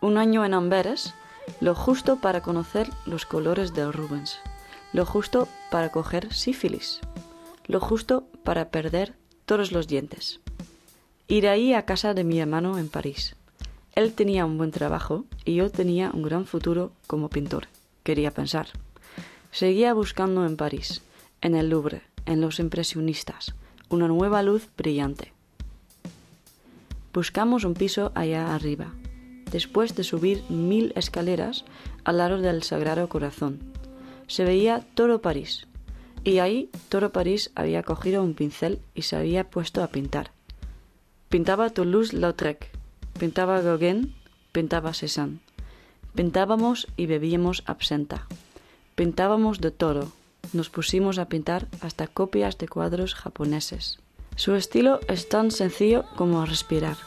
Un año en Amberes, lo justo para conocer los colores del Rubens, lo justo para coger sífilis, lo justo para perder todos los dientes. Ir ahí a casa de mi hermano en París. Él tenía un buen trabajo y yo tenía un gran futuro como pintor, quería pensar. Seguía buscando en París, en el Louvre, en los impresionistas, una nueva luz brillante. Buscamos un piso allá arriba, después de subir mil escaleras al lado del Sagrado Corazón. Se veía todo París, y ahí todo París había cogido un pincel y se había puesto a pintar. Pintaba Toulouse-Lautrec, pintaba Gauguin, pintaba Cézanne. Pintábamos y bebíamos absenta. Pintábamos de todo. Nos pusimos a pintar hasta copias de cuadros japoneses. Su estilo es tan sencillo como respirar.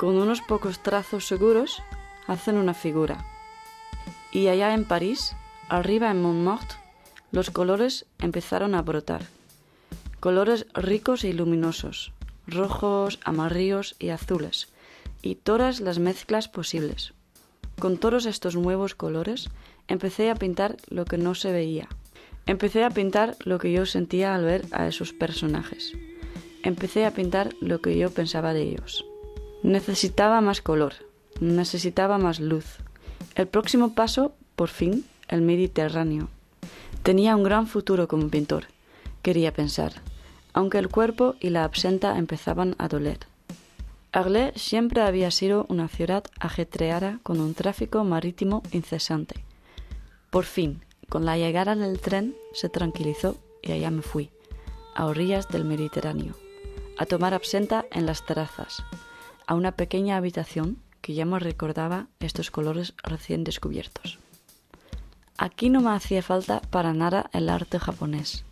Con unos pocos trazos seguros hacen una figura. Y allá en París, arriba en Montmartre, los colores empezaron a brotar. Colores ricos y luminosos, rojos, amarillos y azules, y todas las mezclas posibles. Con todos estos nuevos colores empecé a pintar lo que no se veía. Empecé a pintar lo que yo sentía al ver a esos personajes. Empecé a pintar lo que yo pensaba de ellos. Necesitaba más color, necesitaba más luz. El próximo paso, por fin, el Mediterráneo. Tenía un gran futuro como pintor, quería pensar, aunque el cuerpo y la absenta empezaban a doler. Arles siempre había sido una ciudad ajetreada con un tráfico marítimo incesante. Por fin, con la llegada del tren, se tranquilizó y allá me fui, a orillas del Mediterráneo a tomar absenta en las terrazas, a una pequeña habitación que ya me recordaba estos colores recién descubiertos. Aquí no me hacía falta para nada el arte japonés,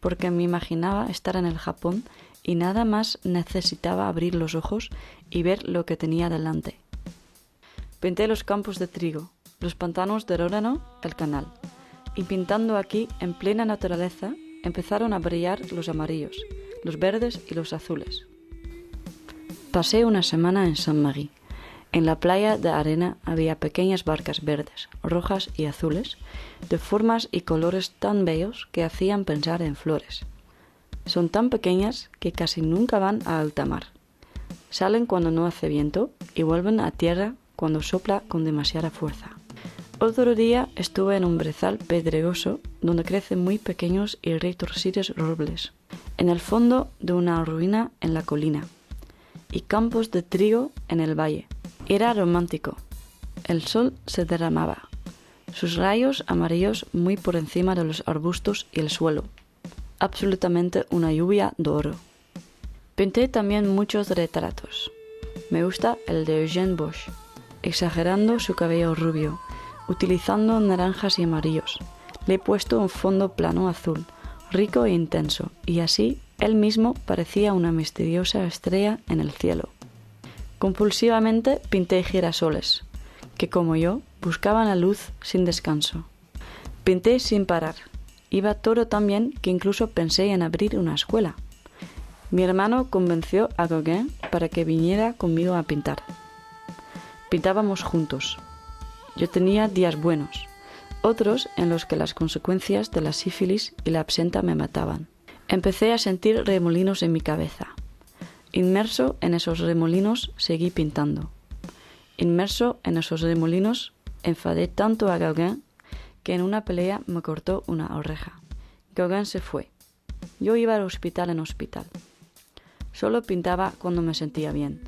porque me imaginaba estar en el Japón y nada más necesitaba abrir los ojos y ver lo que tenía delante. Pinté los campos de trigo, los pantanos de Rórano, el canal, y pintando aquí en plena naturaleza empezaron a brillar los amarillos, los verdes y los azules. Pasé una semana en Saint-Marie. En la playa de arena había pequeñas barcas verdes, rojas y azules, de formas y colores tan bellos que hacían pensar en flores. Son tan pequeñas que casi nunca van a alta mar. Salen cuando no hace viento y vuelven a tierra cuando sopla con demasiada fuerza. Otro día estuve en un brezal pedregoso donde crecen muy pequeños y retorcidos robles en el fondo de una ruina en la colina y campos de trigo en el valle. Era romántico. El sol se derramaba, sus rayos amarillos muy por encima de los arbustos y el suelo. Absolutamente una lluvia de oro. Pinté también muchos retratos. Me gusta el de Eugène Bosch, exagerando su cabello rubio, utilizando naranjas y amarillos. Le he puesto un fondo plano azul rico e intenso, y así él mismo parecía una misteriosa estrella en el cielo. Compulsivamente pinté girasoles, que como yo buscaban la luz sin descanso. Pinté sin parar. Iba todo tan bien que incluso pensé en abrir una escuela. Mi hermano convenció a Gauguin para que viniera conmigo a pintar. Pintábamos juntos. Yo tenía días buenos, otros en los que las consecuencias de la sífilis y la absenta me mataban. Empecé a sentir remolinos en mi cabeza. Inmerso en esos remolinos seguí pintando. Inmerso en esos remolinos enfadé tanto a Gauguin que en una pelea me cortó una oreja. Gauguin se fue. Yo iba al hospital en hospital. Solo pintaba cuando me sentía bien,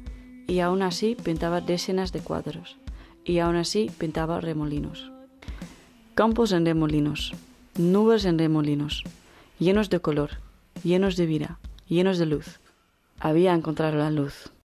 y aún así pintaba decenas de cuadros, y aún así pintaba remolinos. Campos en remolinos, nubes en remolinos, llenos de color, llenos de vida, llenos de luz. Había encontrado la luz.